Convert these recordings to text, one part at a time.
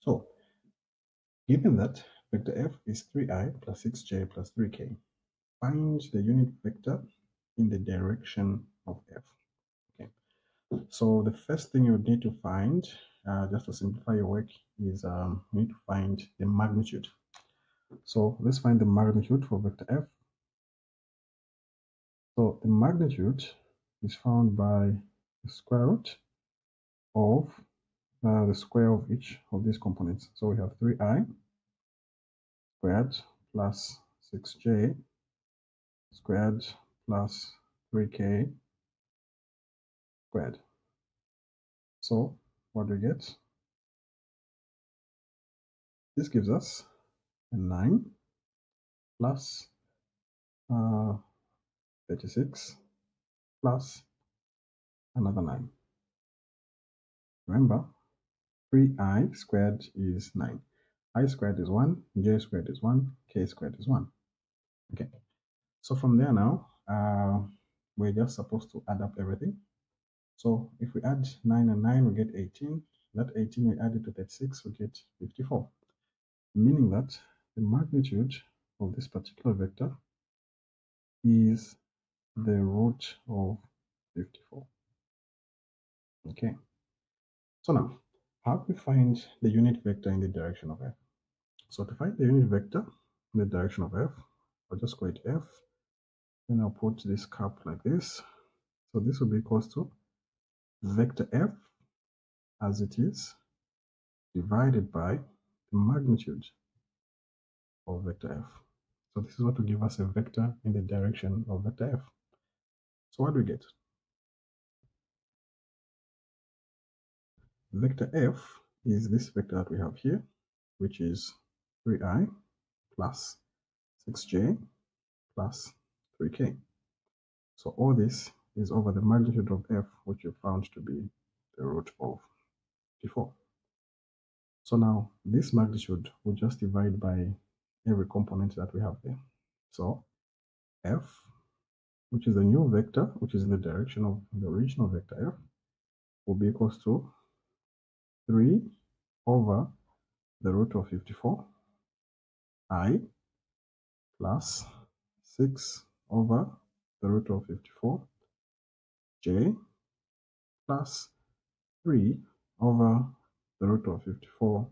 So, given that vector f is 3i plus 6j plus 3k, find the unit vector in the direction of f. Okay. So the first thing you would need to find, uh, just to simplify your work, is um, you need to find the magnitude. So let's find the magnitude for vector f. So the magnitude is found by the square root of uh, the square of each of these components. So we have 3i squared plus 6j squared plus 3k squared. So what do we get? This gives us a 9 plus, uh, 36 plus another 9. Remember, 3i squared is 9. i squared is 1, j squared is 1, k squared is 1. Okay, so from there now, uh, we're just supposed to add up everything. So if we add 9 and 9, we get 18. That 18 we add it to 36, we get 54. Meaning that the magnitude of this particular vector is the root of 54. Okay. So now, how do we find the unit vector in the direction of f? So to find the unit vector in the direction of f, I'll just call it f. Then I'll put this cap like this. So this will be equals to vector f as it is divided by the magnitude of vector f. So this is what will give us a vector in the direction of vector f. So what do we get? Vector f is this vector that we have here, which is 3i plus 6j plus 3k. So all this is over the magnitude of f, which you found to be the root of 54. So now this magnitude will just divide by every component that we have there. So f, which is a new vector, which is in the direction of the original vector f, will be equals to 3 over the root of 54 i plus 6 over the root of 54 j plus 3 over the root of 54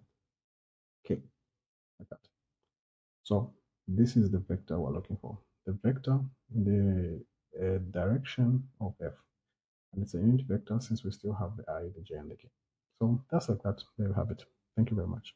k. Like that. So this is the vector we're looking for. The vector in the uh, direction of f. And it's a unit vector since we still have the i the j and the k so that's like that. There you have it. Thank you very much